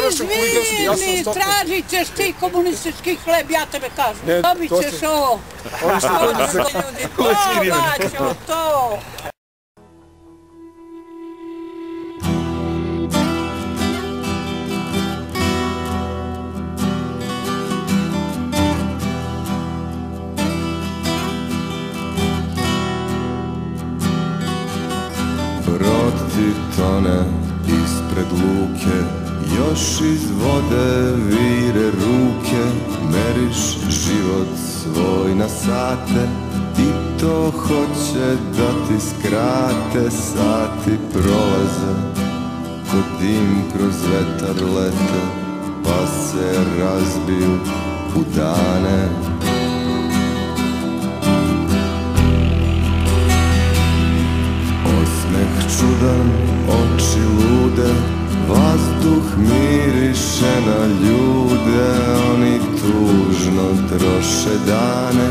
Izvini, ja stopio. tražit ćeš ti komunistički hleb, ja tebe kažem. Ne, Dobit to ćeš se- ovo. Oni su To ljudi, to baćo, to. Brod ti tone ispred luke Još iz vode vire ruke Meriš život svoj na sate. I to hoće da ti skrate Sati prolaze. Ko dim kroz vetar lete Pa se razbiju u dane. Osmeh čudan, oči lude Vazduh miriše na ljude Oni tužno troše dane.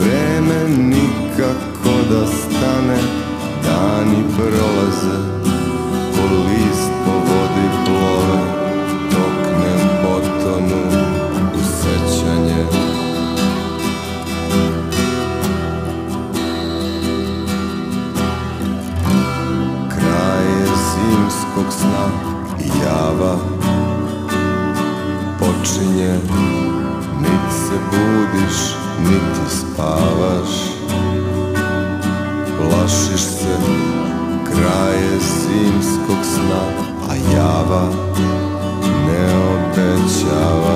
Vreme nikako da stane Dani prolaze Ko list po vodi plove Dok ne potonu u sećanje. Kraj je zimskog sna java Počinje, nit se budiš, niti spavaš. Plašiš se, kraj je zimskog sna, a java ne obećava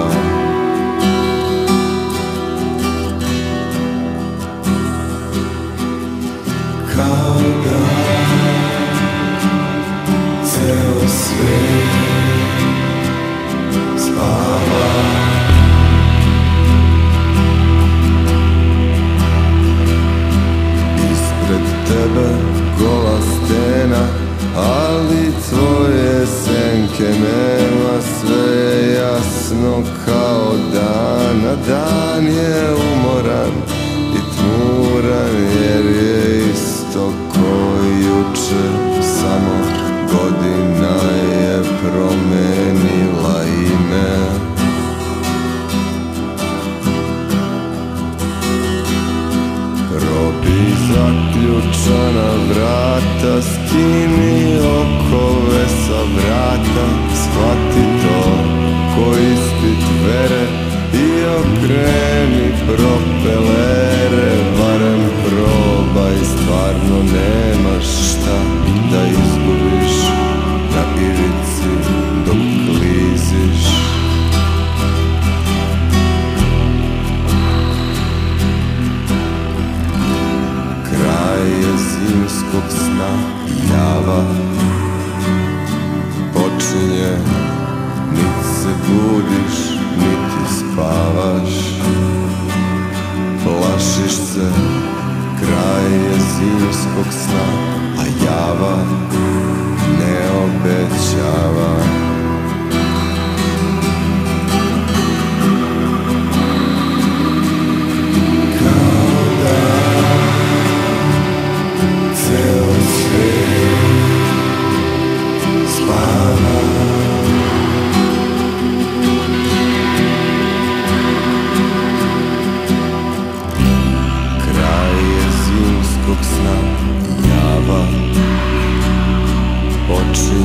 Ali tvoje senke nema Sve je jasno kao dan A dan je umoran i tmuran zaključana vrata Skini okove sa vrata Shvati to ko ispit vere I okreni propelere Barem probaj Stvarno nemaš šta jasna java. Počinje, niti se budiš, niti spavaš. Plašiš se, kraj je zimskog sna, a java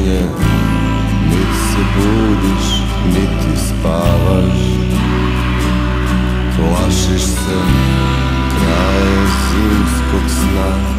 sanje Niti se budiš, niti spavaš. Plašiš se kraja zimskog sna.